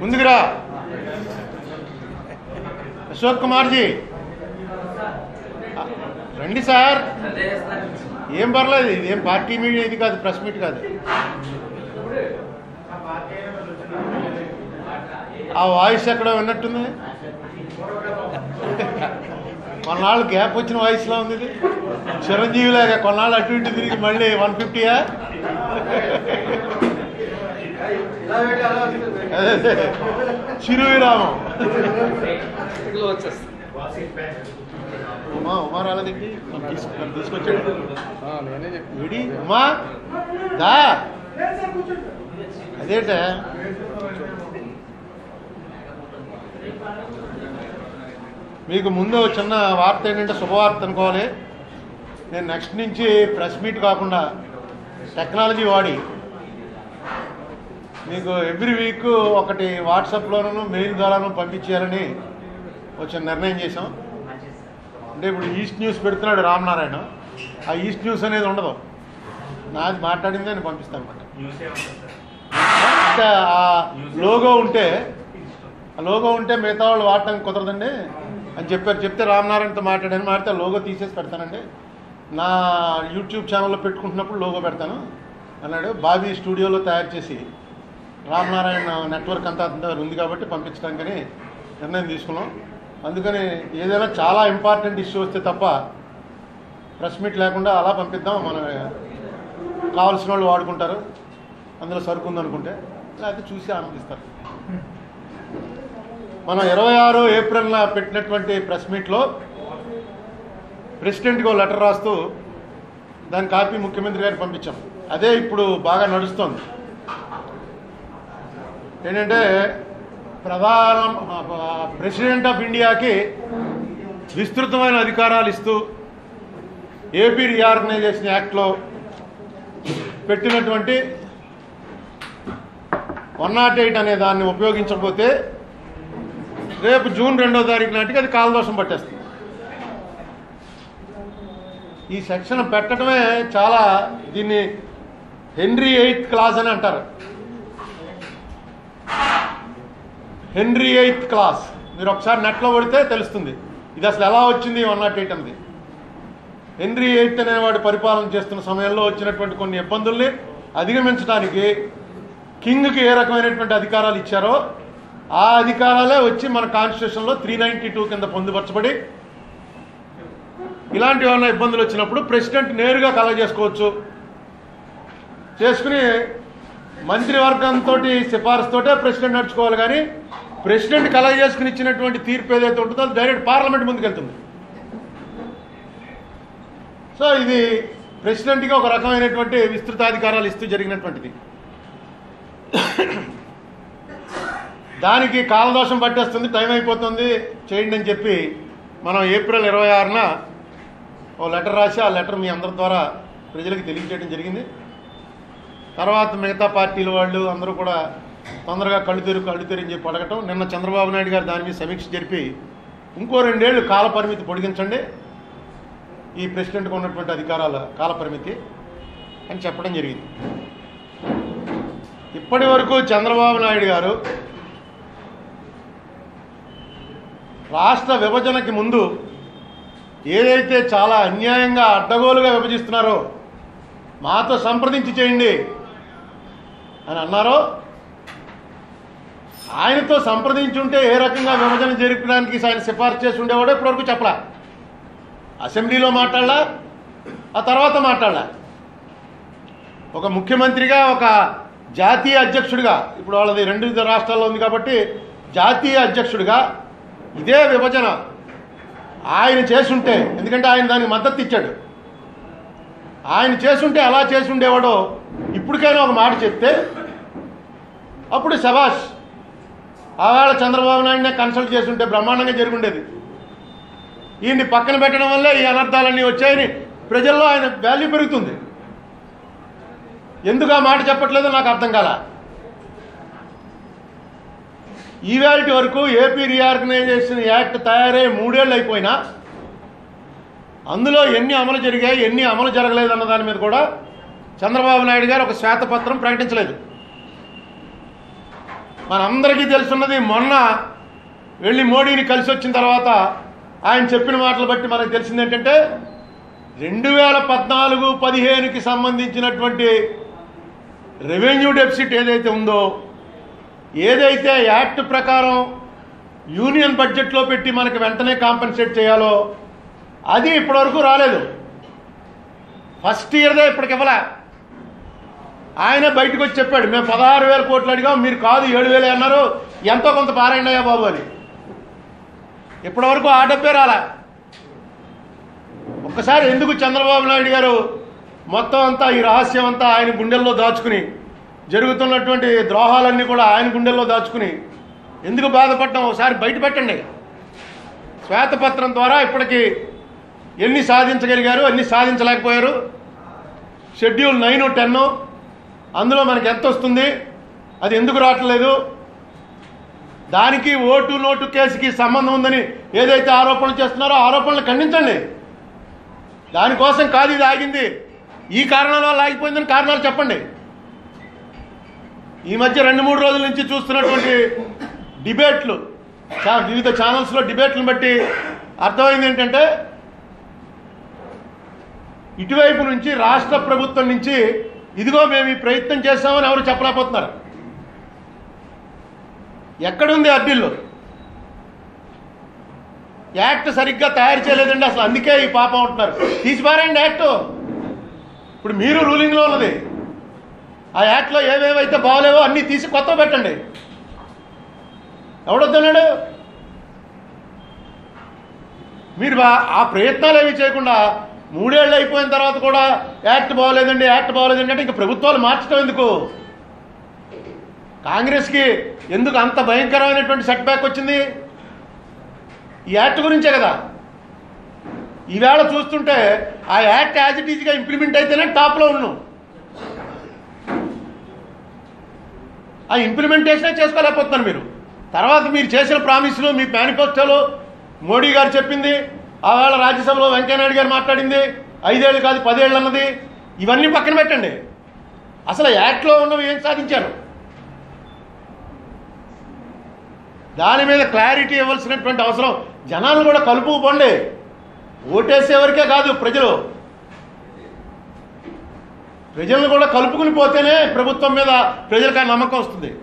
ముందుకురా. అశోక్ కుమార్ జీ రండి సార్. ఏం పర్లేదు ఇది ఏం పార్టీ మీడియా ఇది కాదు ప్రెస్ మీట్ కాదు. ఆ వాయిస్ ఎక్కడ విన్నట్టుంది. కొన్నాళ్ళు గ్యాప్ వచ్చిన వాయిస్లో ఉంది ఇది. చిరంజీవి లాగా కొన్నాళ్ళు అటు ఇటు తిరిగి మళ్ళీ వన్ ఫిఫ్టీయా? చిరు విరామం ఉమా ఉమా రాలేదండి తీసుకొచ్చాడు. విడి ఉమా? దా. అదేట? మీకు ముందు చిన్న వార్త ఏంటంటే శుభవార్త అనుకోవాలి. నేను నెక్స్ట్ నుంచి ప్రెస్ మీట్ కాకుండా టెక్నాలజీ వాడి. మీకు ఎవ్రీ వీక్ ఒకటి వాట్సాప్లోనూ మెయిల్ ద్వారాను పంపించేయాలని వచ్చిన నిర్ణయం చేశాం. అంటే ఇప్పుడు ఈస్ట్ న్యూస్ పెడుతున్నాడు రామనారాయణ ఆ ఈస్ట్ న్యూస్ అనేది ఉండదు. నాది మాట్లాడింది నేను పంపిస్తాను అనమాట అంటే ఆ లోగో ఉంటే ఆ లోగో ఉంటే మిగతా వాళ్ళు వాడటానికి కుదరదండి. అని చెప్పారు. చెప్తే రామనారాయణతో మాట్లాడాను. మాట్లాడితే లోగో తీసేసి పెడతానండి. నా యూట్యూబ్ ఛానల్లో పెట్టుకుంటున్నప్పుడు లోగో పెడతాను. అన్నాడు. బాబీ స్టూడియోలో తయారు చేసి రామనారాయణ నెట్వర్క్ అంతా ఉంది కాబట్టి పంపించడానికని నిర్ణయం తీసుకున్నాం. అందుకని ఏదైనా చాలా ఇంపార్టెంట్ ఇష్యూ వస్తే తప్ప ప్రెస్ మీట్ లేకుండా అలా పంపిద్దాం. మన కావాల్సిన వాళ్ళు వాడుకుంటారు. అందులో సరుకు ఉందనుకుంటే లేకపోతే చూసి ఆనందిస్తారు. మనం ఇరవై ఆరు ఏప్రిల్న పెట్టినటువంటి ప్రెస్ మీట్లో ప్రెసిడెంట్కి ఒక లెటర్ రాస్తూ దాని కాపీ ముఖ్యమంత్రి గారికి పంపించాం. అదే ఇప్పుడు బాగా నడుస్తోంది. ఏంటంటే ప్రధాన ప్రెసిడెంట్ ఆఫ్ ఇండియాకి విస్తృతమైన అధికారాలు ఇస్తూ ఏపీ రీఆర్గనైజేషన్ యాక్ట్లో పెట్టినటువంటి వన్ నాట్ ఎయిట్ అనే దాన్ని ఉపయోగించకపోతే రేపు జూన్ రెండో తారీఖు నాటికి అది కాలదోషం పట్టేస్తుంది. ఈ సెక్షన్ పెట్టడమే చాలా దీన్ని హెన్రీ ఎయిత్ క్లాస్ అని అంటారు. Henry eighth class. మీరు ఒకసారి నెట్లో పడితే తెలుస్తుంది. ఇది అసలు ఎలా వచ్చింది వన్ నాట్ ఎయిట్ అనేది హెన్రీ ఎయిత్ అనేవాడు పరిపాలన చేస్తున్న సమయంలో వచ్చినటువంటి కొన్ని ఇబ్బందుల్ని అధిగమించడానికి కింగ్కి ఏ రకమైనటువంటి అధికారాలు ఇచ్చారో ఆ అధికారాలే వచ్చి మన కాన్స్టిట్యూషన్లో త్రీ నైంటీ టూ కింద పొందుపరచబడి ఇలాంటి ఏమైనా ఇబ్బందులు వచ్చినప్పుడు ప్రెసిడెంట్ నేరుగా కలగ చేసుకోవచ్చు చేసుకుని మంత్రివర్గంతో సిఫార్సుతోటే ప్రెసిడెంట్ నడుచుకోవాలి కానీ ప్రెసిడెంట్ కలెక్ట్ చేసుకుని ఇచ్చినటువంటి తీర్పు ఏదైతే ఉంటుందో అది డైరెక్ట్ పార్లమెంట్ ముందుకెళ్తుంది. సో ఇది ప్రెసిడెంట్కి ఒక రకమైనటువంటి విస్తృతాధికారాలు ఇస్తూ జరిగినటువంటిది. దానికి కాలదోషం పట్టేస్తుంది టైం అయిపోతుంది చేయండి అని చెప్పి మనం ఏప్రిల్ ఇరవై ఆరున ఓ లెటర్ రాసి ఆ లెటర్ మీ అందరి ద్వారా ప్రజలకు తెలియజేయడం జరిగింది. తర్వాత మిగతా పార్టీల వాళ్ళు అందరూ కూడా తొందరగా కళ్ళు తెరు కళ్ళు తెరు చెప్పి అడగటం. నిన్న చంద్రబాబు నాయుడు గారు దాని మీద సమీక్ష జరిపి ఇంకో రెండేళ్ళు కాలపరిమితి పొడిగించండి. ఈ ప్రెసిడెంట్కు ఉన్నటువంటి అధికారాల కాలపరిమితి అని చెప్పడం జరిగింది. ఇప్పటి వరకు చంద్రబాబు నాయుడు గారు రాష్ట్ర విభజనకి ముందు ఏదైతే చాలా అన్యాయంగా అడ్డగోలుగా విభజిస్తున్నారో మాతో సంప్రదించి చేయండి. అని అన్నారో? ఆయనతో సంప్రదించుంటే ఏ రకంగా విభజన జరపడానికి ఆయన సిఫార్సు చేసి ఉండేవాడో ఇప్పటివరకు చెప్పలా. అసెంబ్లీలో మాట్లాడలా ఆ తర్వాత మాట్లాడలా. ఒక ముఖ్యమంత్రిగా ఒక జాతీయ అధ్యక్షుడిగా ఇప్పుడు వాళ్ళది రెండు రాష్ట్రాల్లో ఉంది కాబట్టి జాతీయ అధ్యక్షుడిగా ఇదే విభజన ఆయన చేసుంటే ఎందుకంటే ఆయన దానికి మద్దతు ఇచ్చాడు. ఆయన చేసుంటే అలా చేసి ఉండేవాడో ఇప్పటికైనా ఒక మాట చెప్తే అప్పుడు శభాష్ ఆవేళ చంద్రబాబు నాయుడునే కన్సల్ట్ చేస్తుంటే బ్రహ్మాండంగా జరుగుండేది. ఈయన్ని పక్కన పెట్టడం వల్లే ఈ అనర్థాలన్నీ వచ్చాయని ప్రజల్లో ఆయన వాల్యూ పెరుగుతుంది. ఎందుకు ఆ మాట చెప్పట్లేదో నాకు అర్థం కాల. ఈవేళటి వరకు ఏపీ రీఆర్గనైజేషన్ యాక్ట్ తయారై మూడేళ్ళు అయిపోయినా అందులో ఎన్ని అమలు జరిగాయి ఎన్ని అమలు జరగలేదు అన్న దాని మీద కూడా చంద్రబాబు నాయుడు గారు ఒక శ్వేతపత్రం ప్రకటించలేదు. మనందరికీ తెలుసున్నది మొన్న వెళ్ళి మోడీని కలిసి వచ్చిన తర్వాత ఆయన చెప్పిన మాటలు బట్టి మనకు తెలిసింది ఏంటంటే రెండు వేల పద్నాలుగు పదిహేనుకి సంబంధించినటువంటి రెవెన్యూ డెఫిసిట్ ఏదైతే ఉందో ఏదైతే యాక్ట్ ప్రకారం యూనియన్ బడ్జెట్లో పెట్టి మనకి వెంటనే కాంపెన్సేట్ చేయాలో అది ఇప్పటివరకు రాలేదు. ఫస్ట్ ఇయర్దే ఇప్పటికి ఇవ్వలే. ఆయన బయటకు వచ్చి చెప్పాడు మేము పదహారు వేల కోట్లు అడిగాం మీరు కాదు ఏడు వేలే అన్నారు. ఎంతో కొంత పారాయణయ్యా బాబు అని. ఇప్పటివరకు ఆ డబ్బే రాలా. ఒక్కసారి ఎందుకు చంద్రబాబు నాయుడు గారు మొత్తం అంతా ఈ రహస్యం అంతా ఆయన గుండెల్లో దాచుకుని జరుగుతున్నటువంటి ద్రోహాలన్నీ కూడా ఆయన గుండెల్లో దాచుకుని ఎందుకు బాధపడటం ఒకసారి బయట పెట్టండి. శ్వేతపత్రం ద్వారా ఇప్పటికీ ఎన్ని సాధించగలిగారు ఎన్ని సాధించలేకపోయారు? షెడ్యూల్ నైన్ టెన్ అందులో మనకి ఎంత వస్తుంది? అది ఎందుకు రావట్లేదు? దానికి ఓటు నోటు కేసుకి సంబంధం ఉందని ఏదైతే ఆరోపణలు చేస్తున్నారో ఆరోపణలు ఖండించండి. దానికోసం కాదు ఇది ఆగింది ఈ కారణాల వల్ల ఆగిపోయిందని కారణాలు చెప్పండి. ఈ మధ్య రెండు మూడు రోజుల నుంచి చూస్తున్నటువంటి డిబేట్లు వివిధ ఛానల్స్లో డిబేట్లను బట్టి అర్థమైంది ఏంటంటే ఇటువైపు నుంచి రాష్ట్ర ప్రభుత్వం నుంచి ఇదిగో మేము ఈ ప్రయత్నం చేస్తామని ఎవరు చెప్పలేకపోతున్నారు. ఎక్కడుంది అడ్డిల్లో యాక్ట్ సరిగ్గా తయారు చేయలేదండి అసలు అందుకే ఈ పాపం ఉంటున్నారు తీసిపారండి యాక్ట్. ఇప్పుడు మీరు రూలింగ్లో ఉన్నది. ఆ యాక్ట్లో ఏమేమైతే బాగోలేవో అన్నీ తీసి కొత్త పెట్టండి. ఎవడొద్దున్నాడు మీరు బా- ఆ ప్రయత్నాలు ఏమి చేయకుండా మూడేళ్ళు అయిపోయిన తర్వాత కూడా యాక్ట్ బాగోలేదండి యాక్ట్ బాగోలేదండి అంటే ఇంకా ప్రభుత్వాలు మార్చడం ఎందుకు? కాంగ్రెస్కి ఎందుకు అంత భయంకరమైనటువంటి సెట్ బ్యాక్ వచ్చింది? ఈ యాక్ట్ గురించే కదా. ఈవేళ చూస్తుంటే ఆ యాక్ట్ యాజ్ ఇట్ ఈజ్గా ఇంప్లిమెంట్ అయితేనే టాప్లో ఉన్నాం. ఆ ఇంప్లిమెంటేషనే చేసుకోలేకపోతున్నారు మీరు. తర్వాత మీరు చేసిన ప్రామిస్లు మీ మేనిఫెస్టోలు మోడీ గారు చెప్పింది ఆవేళ రాజ్యసభలో వెంకయ్యనాయుడు గారు మాట్లాడింది. ఐదేళ్ళు కాదు పదేళ్ళు అన్నది. ఇవన్నీ పక్కన పెట్టండి. అసలు యాక్ట్లో ఉన్నవి ఏం సాధించారు? దాని మీద క్లారిటీ ఇవ్వాల్సినటువంటి అవసరం. జనాలు కూడా కలుపు పండి ఓటేసేవరికే కాదు ప్రజలు. ప్రజలను కూడా కలుపుకుని పోతేనే ప్రభుత్వం మీద ప్రజలకు ఆ నమ్మకం వస్తుంది.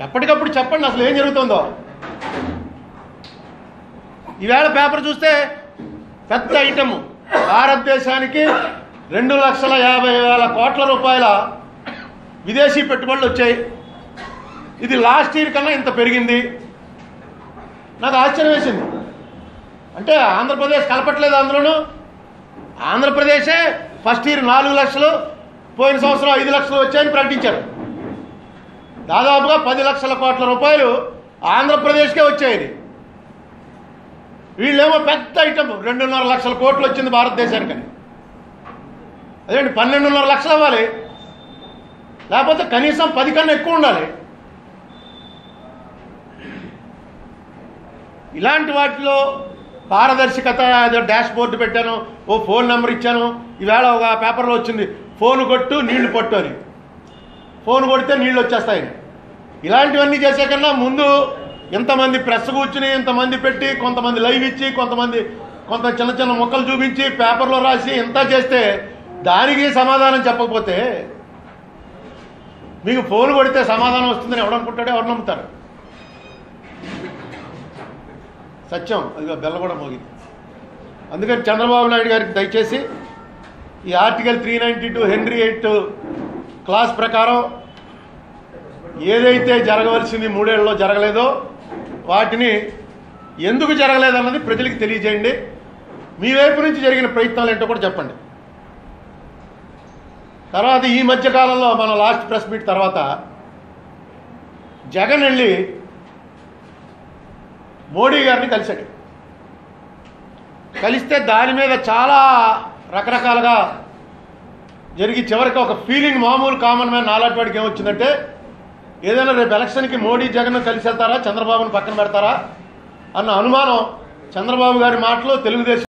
ఎప్పటికప్పుడు చెప్పండి అసలు ఏం జరుగుతుందో. ఈవేళ పేపర్ చూస్తే పెద్ద ఐటమ్. భారతదేశానికి రెండు లక్షల యాభై వేల కోట్ల రూపాయల విదేశీ పెట్టుబడులు వచ్చాయి. ఇది లాస్ట్ ఇయర్ కన్నా ఇంత పెరిగింది. నాకు ఆశ్చర్యం వేసింది. అంటే ఆంధ్రప్రదేశ్ కలపట్లేదు అందులోనూ. ఆంధ్రప్రదేశే ఫస్ట్ ఇయర్ నాలుగు లక్షలు పోయిన సంవత్సరం ఐదు లక్షలు వచ్చాయని ప్రకటించారు. దాదాపుగా పది లక్షల కోట్ల రూపాయలు ఆంధ్రప్రదేశ్కే వచ్చాయి వీళ్ళేమో పెద్ద ఐటమ్ రెండున్నర లక్షల కోట్లు వచ్చింది భారతదేశానికి అదేంటి పన్నెండున్నర లక్షలు అవ్వాలి? లేకపోతే కనీసం పది కన్నా ఎక్కువ ఉండాలి? ఇలాంటి వాటిలో పారదర్శకత ఏదో డాష్ బోర్డు పెట్టాను ఓ ఫోన్ నెంబర్ ఇచ్చాను ఈవేళ ఒక పేపర్లో వచ్చింది ఫోన్ కొట్టు నీళ్ళు పట్టు అని. ఫోన్ కొడితే నీళ్ళు వచ్చేస్తాయి. ఇలాంటివన్నీ చేసే కన్నా ముందు ఇంతమంది ప్రెస్ కూర్చుని ఇంతమంది పెట్టి కొంతమంది లైవ్ ఇచ్చి కొంతమంది కొంత చిన్న చిన్న మొక్కలు చూపించి పేపర్లో రాసి ఇంత చేస్తే దానికి సమాధానం చెప్పకపోతే మీకు ఫోన్ కొడితే సమాధానం వస్తుందని ఎవడనుకుంటాడో ఎవరు నమ్ముతారు? సత్యం. అది బెల్ల కూడా మోగింది. అందుకని చంద్రబాబు నాయుడు గారికి దయచేసి ఈ article three ninety two Henry eight class ప్రకారం ఏదైతే జరగవలసింది మూడేళ్ళలో జరగలేదో వాటిని ఎందుకు జరగలేదన్నది ప్రజలకు తెలియజేయండి. మీ వైపు నుంచి జరిగిన ప్రయత్నాలు ఏంటో కూడా చెప్పండి. తర్వాత ఈ మధ్యకాలంలో మన లాస్ట్ ప్రెస్ మీట్ తర్వాత జగన్ వెళ్ళి మోడీ గారిని కలిశాడు. కలిస్తే దాని మీద చాలా రకరకాలుగా జరిగి చివరికి ఒక ఫీలింగ్ మామూలు కామన్ మ్యాన్ నాలాంటి వాడికి ఏమొచ్చిందంటే ఏదైనా రేపు ఎలక్షన్కి మోడీ జగన్ కలిసి వెళ్తారా? చంద్రబాబును పక్కన పెడతారా? అన్న అనుమానం చంద్రబాబు గారి మాటలు తెలుగుదేశం